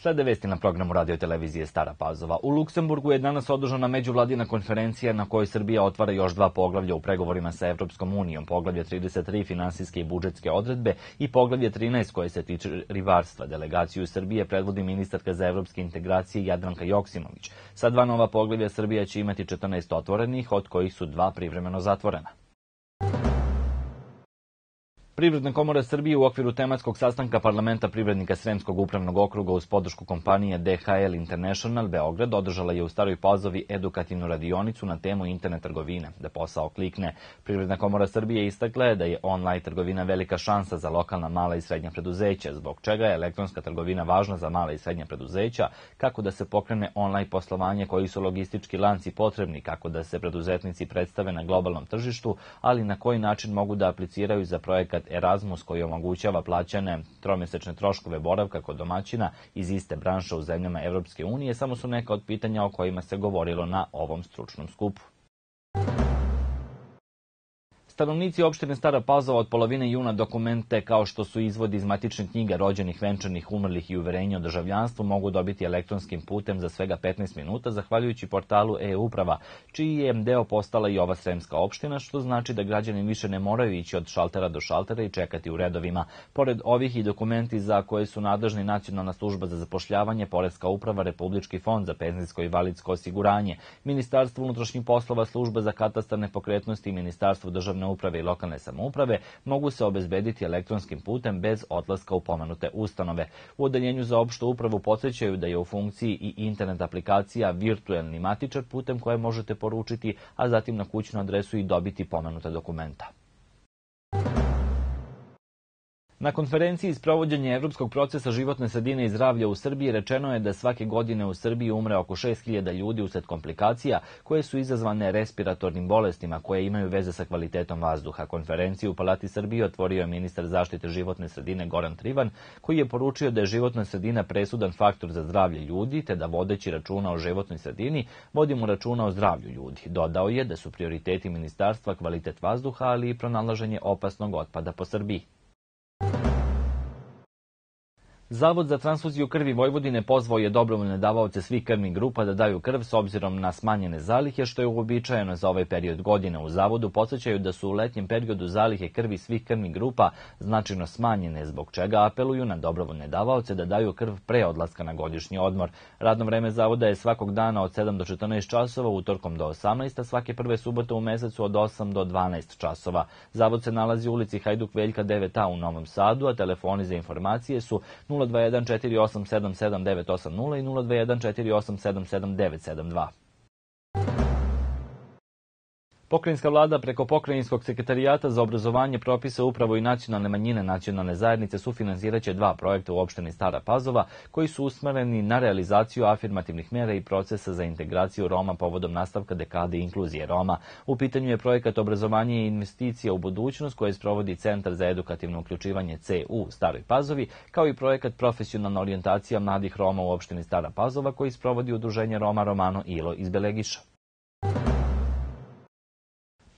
Slede vesti na programu radio televizije Stara Pazova. U Luksemburgu je danas održana međuvladina konferencija na kojoj Srbija otvara još dva poglavlja u pregovorima sa Evropskom unijom, poglavlje 33 finansijske i budžetske odredbe i poglavlje 13 koje se tiče ribarstva. Delegaciju Srbije predvodi ministarka za evropske integracije Jadranka Joksimović. Sa dva nova poglavlja Srbija će imati 14 otvorenih, od kojih su dva privremeno zatvorena. Privredna komora Srbije u okviru tematskog sastanka parlamenta privrednika Sremskog upravnog okruga uz podršku kompanije DHL International Beograd održala je u Staroj Pazovi edukativnu radionicu na temu internet trgovine, da posao klikne. Privredna komora Srbije istakla je da je online trgovina velika šansa za lokalna mala i srednja preduzeća, zbog čega je elektronska trgovina važna za mala i srednja preduzeća, kako da se pokrene online poslovanje koji su logistički lanci potrebni, kako da se preduzetnici predstave na globalnom tržištu, ali na koji način mogu da apliciraju za projekat Erasmus koji omogućava plaćane tromjesečne troškove boravka kod domaćina iz iste branše u zemljama Evropske unije samo su neka od pitanja o kojima se govorilo na ovom stručnom skupu. Stanovnici opštine Stara Pazova od polovine juna dokumente kao što su izvodi iz matičnih knjiga rođenih, venčanih, umrlih i uverenja o državljanstvu mogu dobiti elektronskim putem za svega 15 minuta zahvaljujući portalu e-uprava, čiji je deo postala i ova Sremska opština, što znači da građani više ne moraju ići od šaltera do šaltera i čekati u redovima. Pored ovih i dokumenti za koje su nadležni Nacionalna služba za zapošljavanje, Poreska uprava, Republički fond za penzijsko i validsko osiguranje, Ministarstvo unutrašnjih poslova, Služba za katastar nepokretnosti i Ministarstvo državne uprave i lokalne samouprave mogu se obezbediti elektronskim putem bez odlaska u pomenute ustanove. U odeljenju za opštu upravu podsjećaju da je u funkciji i internet aplikacija virtuelni matičar putem koje možete poručiti, a zatim na kućnu adresu i dobiti pomenuta dokumenta. Na konferenciji sprovođenja evropskog procesa životne sredine i zdravlja u Srbiji rečeno je da svake godine u Srbiji umre oko 6000 ljudi usled komplikacija koje su izazvane respiratornim bolestima koje imaju veze sa kvalitetom vazduha. Konferenciju u Palati Srbije otvorio je ministar zaštite životne sredine Goran Trivan, koji je poručio da je životna sredina presudan faktor za zdravlje ljudi, te da vodeći računa o životnoj sredini, vodimo računa o zdravlju ljudi. Dodao je da su prioriteti ministarstva kvalitet vazduha, ali i pronalaženje opasnog otpada po Srbiji. Zavod za transfuziju krvi Vojvodine pozvao je dobrovoljne davaoce svih krvnih grupa da daju krv s obzirom na smanjene zalihe, što je uobičajeno za ovaj period godine. U zavodu podsjećaju da su u letnjem periodu zalihe krvi svih krvnih grupa značajno smanjene, zbog čega apeluju na dobrovoljne davaoce da daju krv pre odlaska na godišnji odmor. Radno vreme zavoda je svakog dana od 7 do 14 časova, utorkom do 18, a svake prve subote u mesecu od 8 do 12 časova. Zavod se nalazi u ulici Hajduk Veljka 9a u Novom Sadu, a telefoni za informacije su 021 4877980 i 021 4877972. Pokrajinska vlada preko Pokrajinskog sekretarijata za obrazovanje propisa upravo i nacionalne manjine nacionalne zajednice sufinansiraće dva projekta u opštini Stara Pazova koji su usmereni na realizaciju afirmativnih mera i procesa za integraciju Roma povodom nastavka dekade inkluzije Roma. U pitanju je projekat obrazovanje i investicija u budućnost koje sprovodi Centar za edukativno uključivanje CU Staroj Pazovi, kao i projekat profesionalna orijentacija mladih Roma u opštini Stara Pazova koji sprovodi udruženje Roma Romano Ilo iz Belegiša.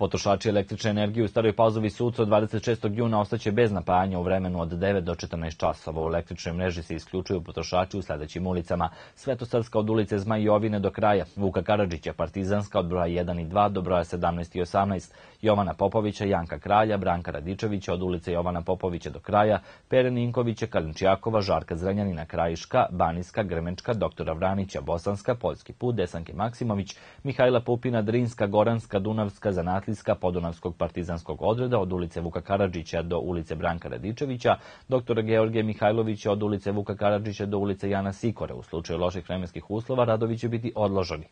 Potrošači električne energije u Staroj Pazovi sutra od 26. juna ostaće bez napajanja u vremenu od 9 do 14 časova. U električnoj mreži se isključuju potrošači u sledećim ulicama. Svetosavska od ulice Zmajovine do kraja, Vuka Karadžića, Partizanska od broja 1 i 2 do broja 17 i 18, Jovana Popovića, Janka Kralja, Branka Radičevića od ulice Jovana Popovića do kraja, Pere Ninkovića, Kalinčijakova, Žarka Zrenjanina, Krajiška, Baniska, Grmenčka, doktora Vranića, Bosanska, Poljski put, Desanke Maksimović, Mihajla Pupina, Drinska, Goranska, Dunavska, Zanatlijska, Podunavskog partizanskog odreda od ulice Vuka Karadžića do ulice Branka Radičevića, doktora Georgije Mihajlovića od ulice Vuka Karadžića do ulice Jana Sikore. U slučaju loših vremenskih uslova radovi će biti odloženi.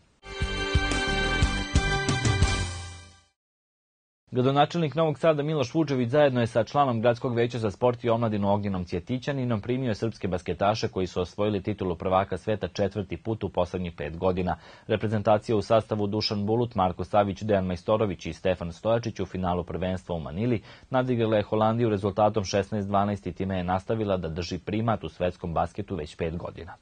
Gradonačelnik Novog Sada Miloš Vučević zajedno je sa članom Gradskog veća za sport i omladinu Ognjenom Cjetićaninom primio srpske basketaše koji su osvojili titulu prvaka sveta četvrti put u poslednjih pet godina. Reprezentacija u sastavu Dušan Bulut, Marko Savić, Dejan Majstorović i Stefan Stojačić u finalu prvenstva u Manili nadigrala je Holandiju rezultatom 16-12 i time je nastavila da drži primat u svetskom basketu već pet godina.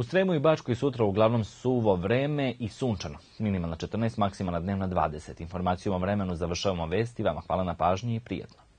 U Sremu i Bačkoj sutra uglavnom suvo vreme i sunčano. Minimalna 14, maksimalna dnevna 20. Informacijom o vremenu završavamo vesti. Vama hvala na pažnji i prijetno.